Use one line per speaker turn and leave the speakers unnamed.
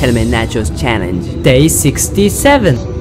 Helmet Nachos Challenge.
Day 67